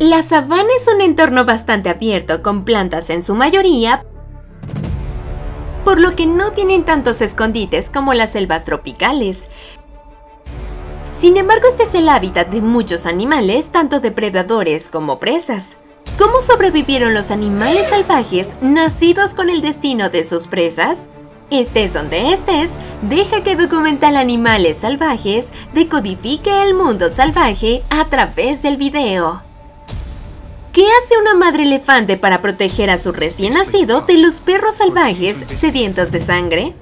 La sabana es un entorno bastante abierto con plantas en su mayoría, por lo que no tienen tantos escondites como las selvas tropicales. Sin embargo, este es el hábitat de muchos animales, tanto depredadores como presas. ¿Cómo sobrevivieron los animales salvajes nacidos con el destino de sus presas? Estés donde estés, deja que Documental Animales Salvajes decodifique el mundo salvaje a través del video. ¿Qué hace una madre elefante para proteger a su recién nacido de los perros salvajes sedientos de sangre?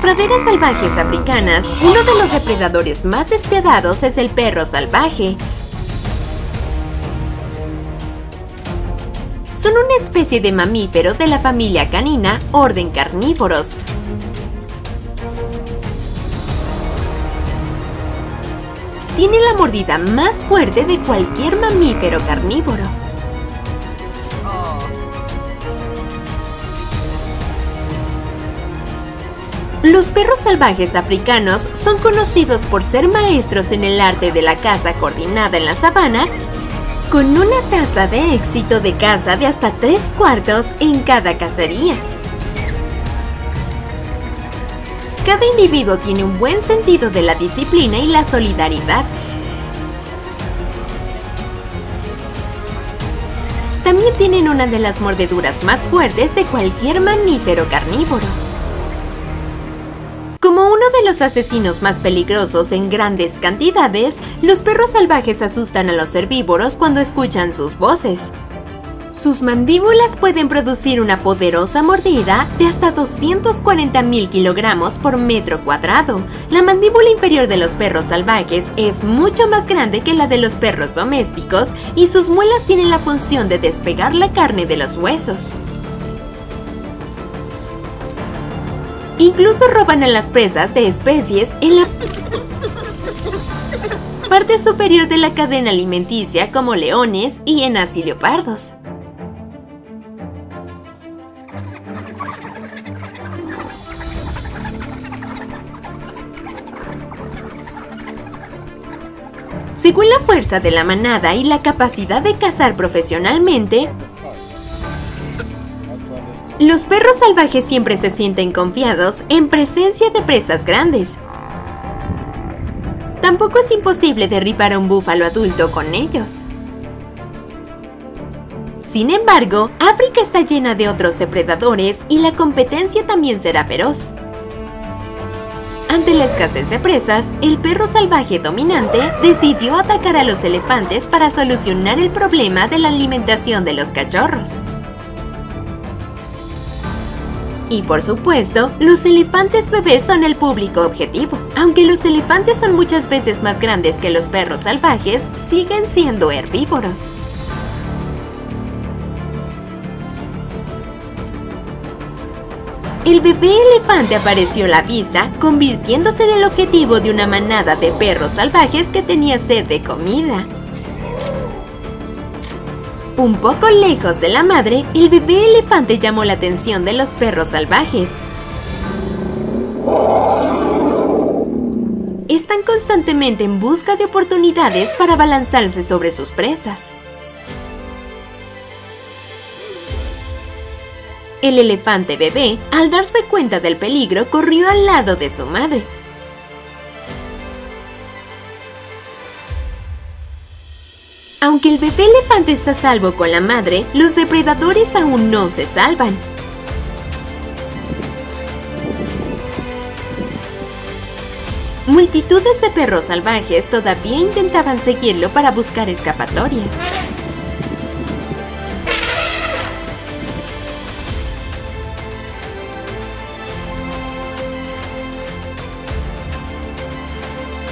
Praderas salvajes africanas, uno de los depredadores más despiadados es el perro salvaje. Son una especie de mamífero de la familia canina, orden carnívoros. Tiene la mordida más fuerte de cualquier mamífero carnívoro. Los perros salvajes africanos son conocidos por ser maestros en el arte de la caza coordinada en la sabana, con una tasa de éxito de caza de hasta tres cuartos en cada cacería. Cada individuo tiene un buen sentido de la disciplina y la solidaridad. También tienen una de las mordeduras más fuertes de cualquier mamífero carnívoro. Como uno de los asesinos más peligrosos en grandes cantidades, los perros salvajes asustan a los herbívoros cuando escuchan sus voces. Sus mandíbulas pueden producir una poderosa mordida de hasta 240.000 kilogramos por metro cuadrado. La mandíbula inferior de los perros salvajes es mucho más grande que la de los perros domésticos y sus muelas tienen la función de despegar la carne de los huesos. Incluso roban a las presas de especies en la parte superior de la cadena alimenticia como leones, hienas y leopardos. Según la fuerza de la manada y la capacidad de cazar profesionalmente, los perros salvajes siempre se sienten confiados en presencia de presas grandes. Tampoco es imposible derribar a un búfalo adulto con ellos. Sin embargo, África está llena de otros depredadores y la competencia también será feroz. Ante la escasez de presas, el perro salvaje dominante decidió atacar a los elefantes para solucionar el problema de la alimentación de los cachorros. Y por supuesto, los elefantes bebés son el público objetivo. Aunque los elefantes son muchas veces más grandes que los perros salvajes, siguen siendo herbívoros. El bebé elefante apareció a la vista, convirtiéndose en el objetivo de una manada de perros salvajes que tenía sed de comida. Un poco lejos de la madre, el bebé elefante llamó la atención de los perros salvajes. Están constantemente en busca de oportunidades para balanzarse sobre sus presas. El elefante bebé, al darse cuenta del peligro, corrió al lado de su madre. Aunque el bebé elefante está salvo con la madre, los depredadores aún no se salvan. Multitudes de perros salvajes todavía intentaban seguirlo para buscar escapatorias.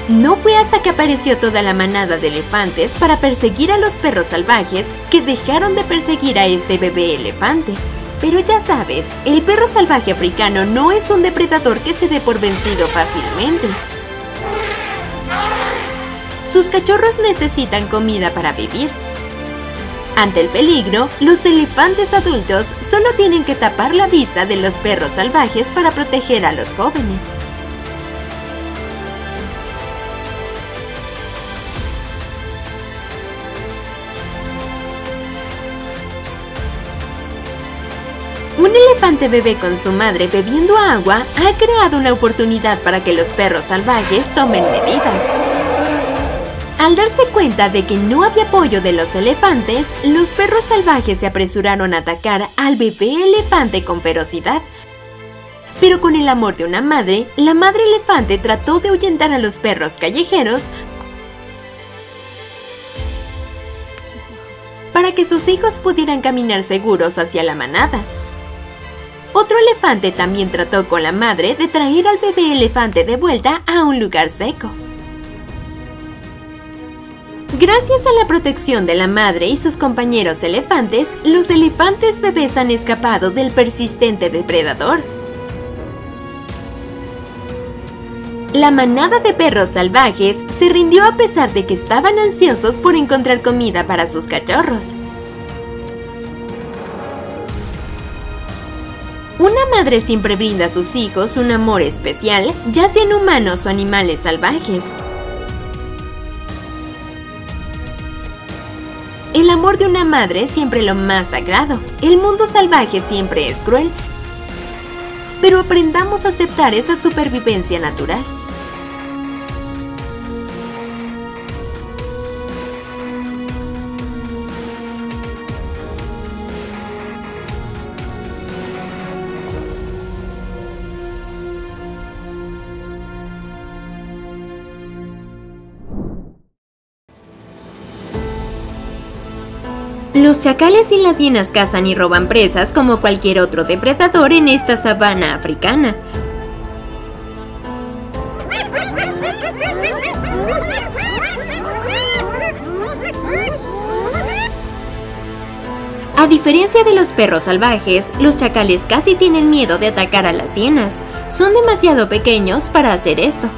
No fue hasta que apareció toda la manada de elefantes para perseguir a los perros salvajes que dejaron de perseguir a este bebé elefante. Pero ya sabes, el perro salvaje africano no es un depredador que se dé por vencido fácilmente. Sus cachorros necesitan comida para vivir. Ante el peligro, los elefantes adultos solo tienen que tapar la vista de los perros salvajes para proteger a los jóvenes. Un elefante bebé con su madre bebiendo agua ha creado una oportunidad para que los perros salvajes tomen medidas. Al darse cuenta de que no había apoyo de los elefantes, los perros salvajes se apresuraron a atacar al bebé elefante con ferocidad. Pero con el amor de una madre, la madre elefante trató de ahuyentar a los perros callejeros para que sus hijos pudieran caminar seguros hacia la manada. Otro elefante también trató con la madre de traer al bebé elefante de vuelta a un lugar seco. Gracias a la protección de la madre y sus compañeros elefantes, los elefantes bebés han escapado del persistente depredador. La manada de perros salvajes se rindió a pesar de que estaban ansiosos por encontrar comida para sus cachorros. Una madre siempre brinda a sus hijos un amor especial, ya sean humanos o animales salvajes. El amor de una madre es siempre lo más sagrado. El mundo salvaje siempre es cruel. Pero aprendamos a aceptar esa supervivencia natural. Los chacales y las hienas cazan y roban presas como cualquier otro depredador en esta sabana africana. A diferencia de los perros salvajes, los chacales casi tienen miedo de atacar a las hienas. Son demasiado pequeños para hacer esto.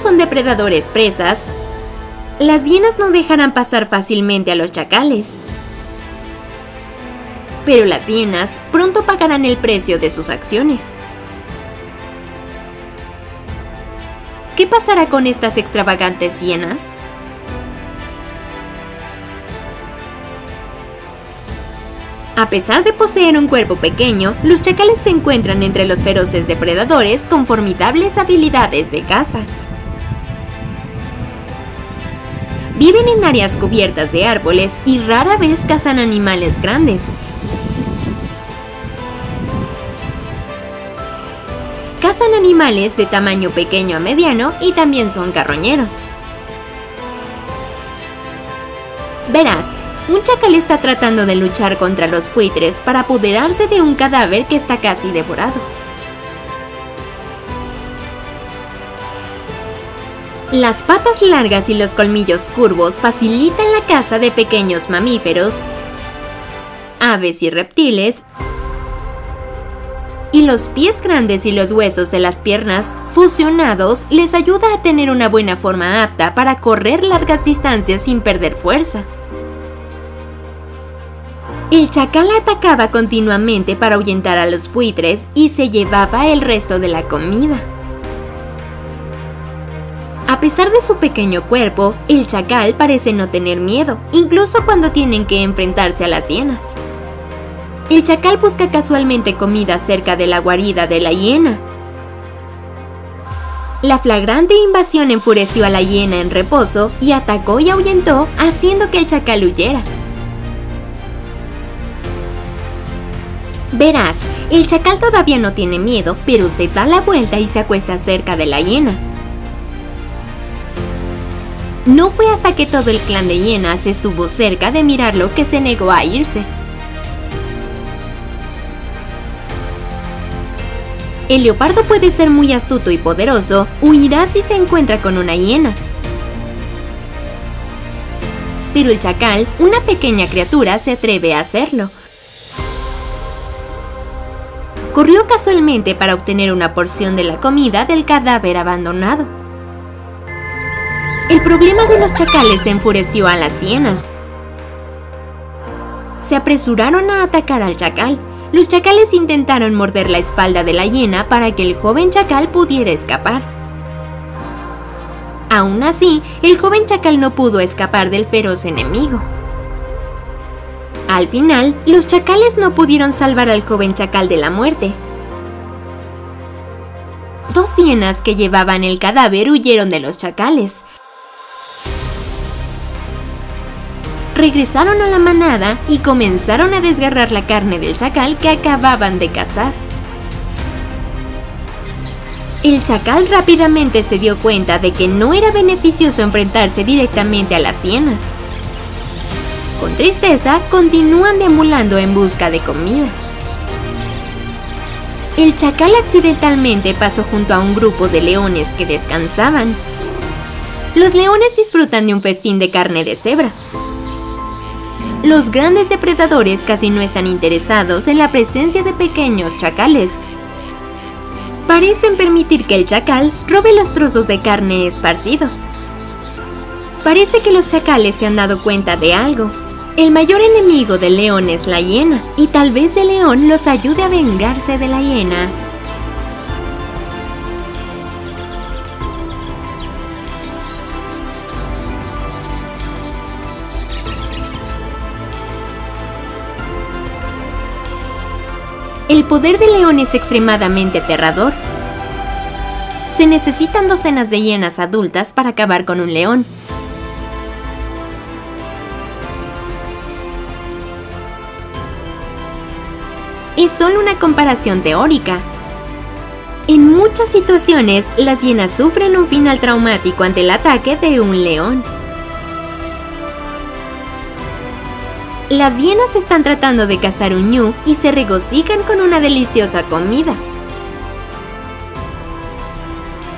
Son depredadores presas. Las hienas no dejarán pasar fácilmente a los chacales. Pero las hienas pronto pagarán el precio de sus acciones. ¿Qué pasará con estas extravagantes hienas? A pesar de poseer un cuerpo pequeño, los chacales se encuentran entre los feroces depredadores con formidables habilidades de caza. Viven en áreas cubiertas de árboles y rara vez cazan animales grandes. Cazan animales de tamaño pequeño a mediano y también son carroñeros. Verás, un chacal está tratando de luchar contra los buitres para apoderarse de un cadáver que está casi devorado. Las patas largas y los colmillos curvos facilitan la caza de pequeños mamíferos, aves y reptiles, y los pies grandes y los huesos de las piernas fusionados les ayuda a tener una buena forma apta para correr largas distancias sin perder fuerza. El chacal atacaba continuamente para ahuyentar a los buitres y se llevaba el resto de la comida. A pesar de su pequeño cuerpo, el chacal parece no tener miedo, incluso cuando tienen que enfrentarse a las hienas. El chacal busca casualmente comida cerca de la guarida de la hiena. La flagrante invasión enfureció a la hiena en reposo y atacó y ahuyentó, haciendo que el chacal huyera. Verás, el chacal todavía no tiene miedo, pero se da la vuelta y se acuesta cerca de la hiena. No fue hasta que todo el clan de hienas estuvo cerca de mirarlo que se negó a irse. El leopardo puede ser muy astuto y poderoso, huirá si se encuentra con una hiena. pero el chacal, una pequeña criatura, se atreve a hacerlo. Corrió casualmente para obtener una porción de la comida del cadáver abandonado. El problema de los chacales enfureció a las hienas. Se apresuraron a atacar al chacal. Los chacales intentaron morder la espalda de la hiena para que el joven chacal pudiera escapar. Aún así, el joven chacal no pudo escapar del feroz enemigo. Al final, los chacales no pudieron salvar al joven chacal de la muerte. Dos hienas que llevaban el cadáver huyeron de los chacales. Regresaron a la manada y comenzaron a desgarrar la carne del chacal que acababan de cazar. El chacal rápidamente se dio cuenta de que no era beneficioso enfrentarse directamente a las hienas. Con tristeza, continúan deambulando en busca de comida. El chacal accidentalmente pasó junto a un grupo de leones que descansaban. Los leones disfrutan de un festín de carne de cebra. Los grandes depredadores casi no están interesados en la presencia de pequeños chacales parecen permitir que el chacal robe los trozos de carne esparcidos. Parece que los chacales se han dado cuenta de algo. El mayor enemigo del león es la hiena, y tal vez el león los ayude a vengarse de la hiena. El poder del león es extremadamente aterrador. Se necesitan docenas de hienas adultas para acabar con un león. Es solo una comparación teórica. En muchas situaciones, las hienas sufren un final traumático ante el ataque de un león. Las hienas están tratando de cazar un ñu y se regocijan con una deliciosa comida.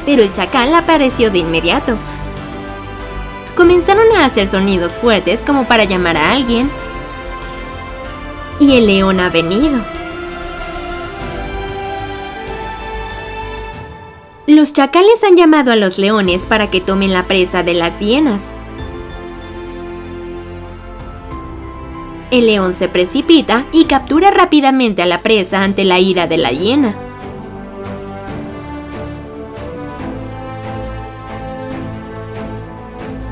Pero el chacal apareció de inmediato. Comenzaron a hacer sonidos fuertes como para llamar a alguien. Y el león ha venido. Los chacales han llamado a los leones para que tomen la presa de las hienas. El león se precipita y captura rápidamente a la presa ante la ira de la hiena.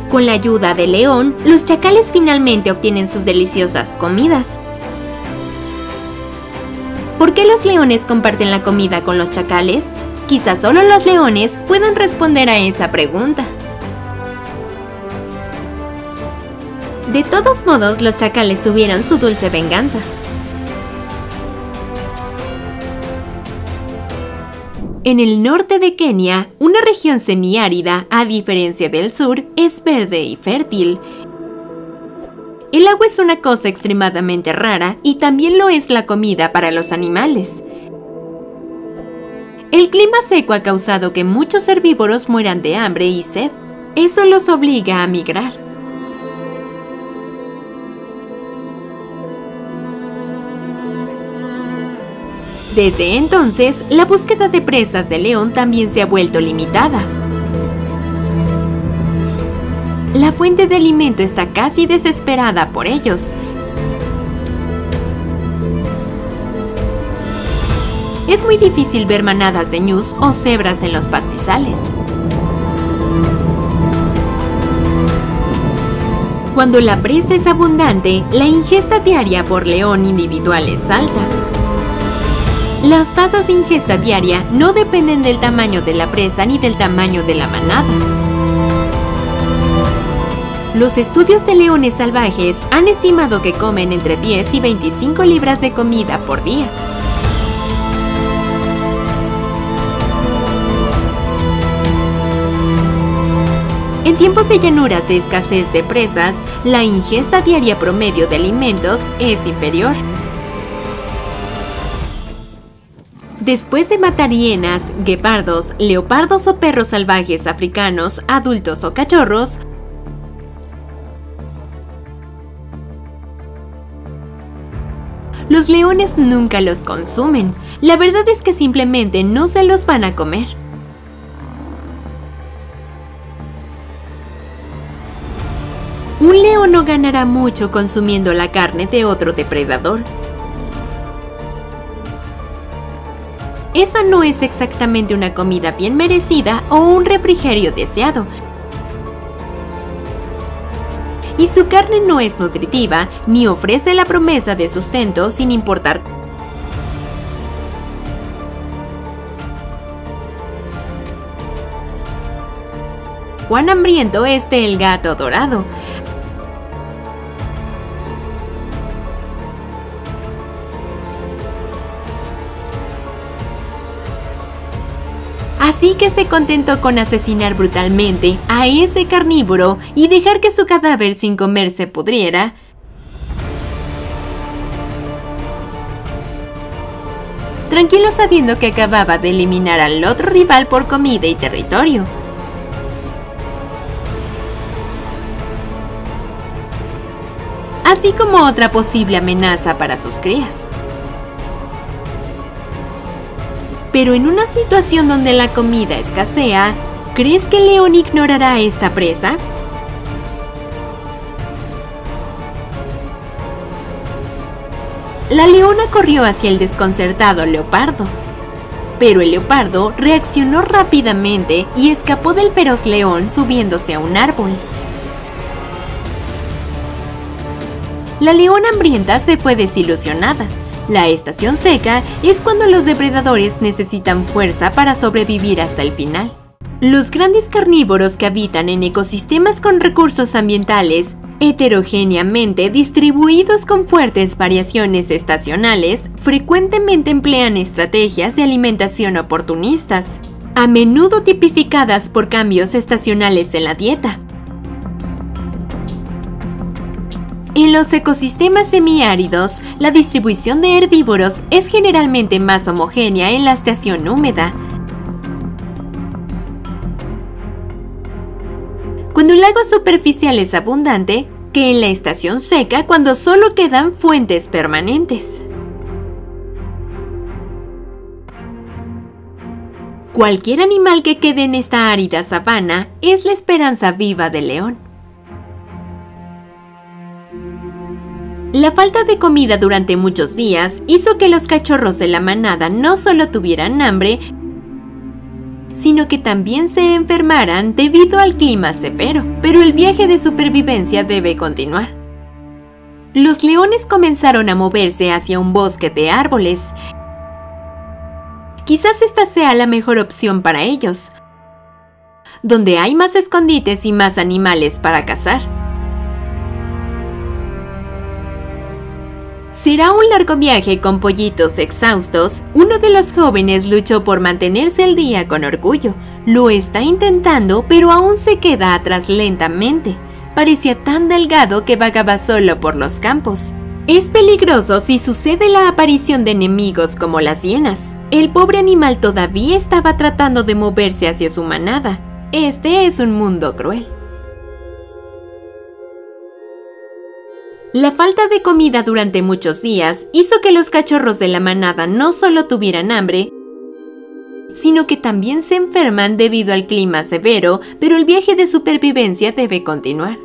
Con la ayuda del león, los chacales finalmente obtienen sus deliciosas comidas. ¿Por qué los leones comparten la comida con los chacales? Quizás solo los leones puedan responder a esa pregunta. De todos modos, los chacales tuvieron su dulce venganza. En el norte de Kenia, una región semiárida, a diferencia del sur, es verde y fértil. El agua es una cosa extremadamente rara y también lo es la comida para los animales. El clima seco ha causado que muchos herbívoros mueran de hambre y sed. Eso los obliga a migrar. Desde entonces, la búsqueda de presas de león también se ha vuelto limitada. La fuente de alimento está casi desesperada por ellos. Es muy difícil ver manadas de ñus o cebras en los pastizales. Cuando la presa es abundante, la ingesta diaria por león individual es alta. Las tasas de ingesta diaria no dependen del tamaño de la presa ni del tamaño de la manada. Los estudios de leones salvajes han estimado que comen entre 10 y 25 libras de comida por día. En tiempos de llanuras de escasez de presas, la ingesta diaria promedio de alimentos es inferior. Después de matar hienas, guepardos, leopardos o perros salvajes africanos, adultos o cachorros, los leones nunca los consumen. La verdad es que simplemente no se los van a comer. Un león no ganará mucho consumiendo la carne de otro depredador. Esa no es exactamente una comida bien merecida o un refrigerio deseado. Y su carne no es nutritiva ni ofrece la promesa de sustento sin importar cuán hambriento esté el gato dorado. Así que se contentó con asesinar brutalmente a ese carnívoro y dejar que su cadáver sin comer se pudriera, tranquilo sabiendo que acababa de eliminar al otro rival por comida y territorio. Así como otra posible amenaza para sus crías. Pero en una situación donde la comida escasea, ¿crees que León ignorará esta presa? La leona corrió hacia el desconcertado leopardo. Pero el leopardo reaccionó rápidamente y escapó del feroz león subiéndose a un árbol. La leona hambrienta se fue desilusionada la estación seca es cuando los depredadores necesitan fuerza para sobrevivir hasta el final. Los grandes carnívoros que habitan en ecosistemas con recursos ambientales heterogéneamente distribuidos con fuertes variaciones estacionales, frecuentemente emplean estrategias de alimentación oportunistas, a menudo tipificadas por cambios estacionales en la dieta, En los ecosistemas semiáridos, la distribución de herbívoros es generalmente más homogénea en la estación húmeda. Cuando el agua superficial es abundante, que en la estación seca cuando solo quedan fuentes permanentes. Cualquier animal que quede en esta árida sabana es la esperanza viva del león. La falta de comida durante muchos días hizo que los cachorros de la manada no solo tuvieran hambre, sino que también se enfermaran debido al clima severo, pero el viaje de supervivencia debe continuar. Los leones comenzaron a moverse hacia un bosque de árboles. Quizás esta sea la mejor opción para ellos, donde hay más escondites y más animales para cazar. Será un largo viaje con pollitos exhaustos. Uno de los jóvenes luchó por mantenerse al día con orgullo. Lo está intentando, pero aún se queda atrás lentamente. Parecía tan delgado que vagaba solo por los campos. Es peligroso si sucede la aparición de enemigos como las hienas. El pobre animal todavía estaba tratando de moverse hacia su manada. Este es un mundo cruel. La falta de comida durante muchos días hizo que los cachorros de la manada no solo tuvieran hambre, sino que también se enferman debido al clima severo, pero el viaje de supervivencia debe continuar.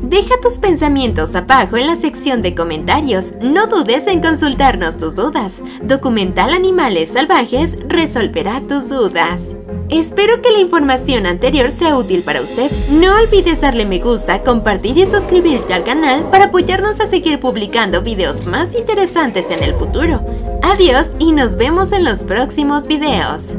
Deja tus pensamientos abajo en la sección de comentarios. No dudes en consultarnos tus dudas. Documental Animales Salvajes resolverá tus dudas. Espero que la información anterior sea útil para usted. No olvides darle me gusta, compartir y suscribirte al canal para apoyarnos a seguir publicando videos más interesantes en el futuro. Adiós y nos vemos en los próximos videos.